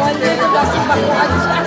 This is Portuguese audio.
Olha, ele dá assim,